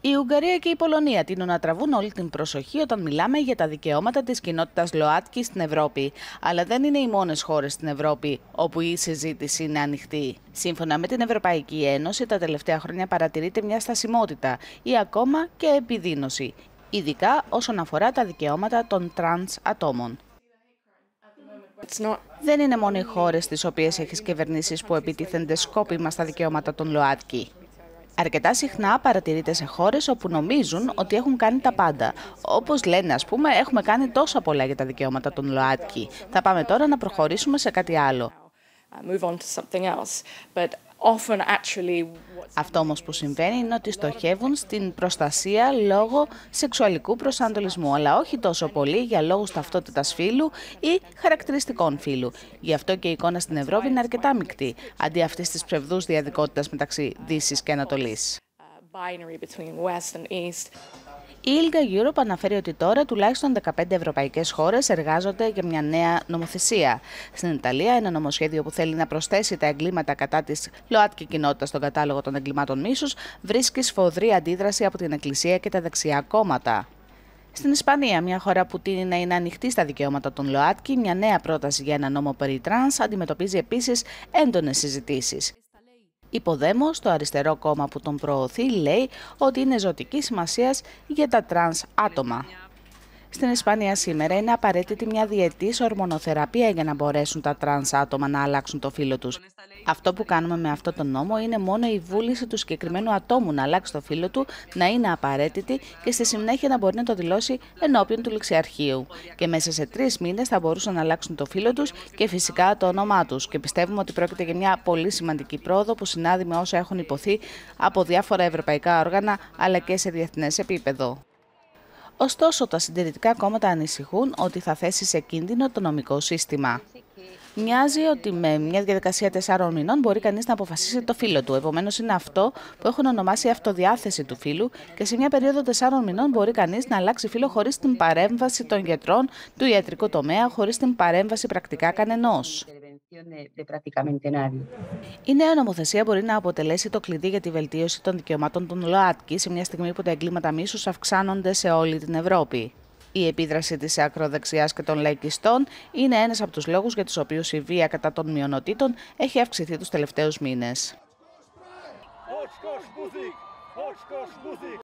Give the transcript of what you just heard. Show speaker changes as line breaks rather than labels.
Η Ουγγαρία και η Πολωνία τείνουν να τραβούν όλη την προσοχή όταν μιλάμε για τα δικαιώματα της κοινότητας ΛΟΑΤΚΙ στην Ευρώπη. Αλλά δεν είναι οι μόνες χώρες στην Ευρώπη όπου η συζήτηση είναι ανοιχτή. Σύμφωνα με την Ευρωπαϊκή Ένωση, τα τελευταία χρόνια παρατηρείται μια στασιμότητα ή ακόμα και επιδείνωση, ειδικά όσον αφορά τα δικαιώματα των τρανς ατόμων. Δεν είναι μόνο οι χώρες στις οποίες έχεις κυβερνήσεις που επιτίθενται σκόπιμα στα δικαιώματα των ΛΟΑΤΚΙ. Αρκετά συχνά παρατηρείται σε χώρες όπου νομίζουν ότι έχουν κάνει τα πάντα. Όπως λένε, ας πούμε, έχουμε κάνει τόσα πολλά για τα δικαιώματα των ΛΟΑΤΚΙ. Θα πάμε τώρα να προχωρήσουμε σε κάτι άλλο. Αυτό όμως που συμβαίνει είναι ότι στοχεύουν στην προστασία λόγω σεξουαλικού προσανατολισμού, αλλά όχι τόσο πολύ για λόγους ταυτότητας φύλου ή χαρακτηριστικών φύλου. Γι' αυτό και η εικόνα στην Ευρώπη είναι αρκετά μεικτή, αντί αυτής της ψευδούς διαδικότητας μεταξύ Δύσης και Ανατολής. Η ILGA Europe αναφέρει ότι τώρα τουλάχιστον 15 ευρωπαϊκές χώρες εργάζονται για μια νέα νομοθεσία. Στην Ιταλία, ένα νομοσχέδιο που θέλει να προσθέσει τα εγκλήματα κατά της ΛΟΑΤΚΙ κοινότητας στον κατάλογο των εγκλημάτων μίσους βρίσκει σφοδρή αντίδραση από την Εκκλησία και τα δεξιά κόμματα. Στην Ισπανία, μια χώρα που τείνει να είναι ανοιχτή στα δικαιώματα των ΛΟΑΤΚΙ, μια νέα πρόταση για ένα νόμο περί τρανς αντιμετωπίζει επίσης έντονες συζητήσεις. Οι Podemos, το αριστερό κόμμα που τον προωθεί, λέει ότι είναι ζωτικής σημασίας για τα τρανς άτομα. Στην Ισπανία σήμερα είναι απαραίτητη μια διετής ορμονοθεραπεία για να μπορέσουν τα τρανς άτομα να αλλάξουν το φύλο τους. Αυτό που κάνουμε με αυτό το νόμο είναι μόνο η βούληση του συγκεκριμένου ατόμου να αλλάξει το φύλο του να είναι απαραίτητη και στη συνέχεια να μπορεί να το δηλώσει ενώπιον του ληξιαρχείου. Και μέσα σε τρεις μήνες θα μπορούσαν να αλλάξουν το φύλο τους και φυσικά το όνομά τους. Και πιστεύουμε ότι πρόκειται για μια πολύ σημαντική πρόοδο που συνάδει με όσα έχουν ειπωθεί από διάφορα ευρωπαϊκά όργανα αλλά και σε διεθνές επίπεδο. Ωστόσο, τα συντηρητικά κόμματα ανησυχούν ότι θα θέσει σε κίνδυνο το νομικό σύστημα. Μοιάζει ότι με μια διαδικασία τεσσάρων μηνών μπορεί κανείς να αποφασίσει το φύλλο του. Επομένως, είναι αυτό που έχουν ονομάσει αυτοδιάθεση του φύλου και σε μια περίοδο τεσσάρων μηνών μπορεί κανείς να αλλάξει φύλλο χωρίς την παρέμβαση των γιατρών του ιατρικού τομέα, χωρίς την παρέμβαση πρακτικά κανενός. Η νέα νομοθεσία μπορεί να αποτελέσει το κλειδί για τη βελτίωση των δικαιωμάτων των ΛΟΑΤΚΙ σε μια στιγμή που τα εγκλήματα μίσους αυξάνονται σε όλη την Ευρώπη. Η επίδραση της ακροδεξιάς και των λαϊκιστών είναι ένας από τους λόγους για τους οποίους η βία κατά των μειονοτήτων έχει αυξηθεί τους τελευταίους μήνες.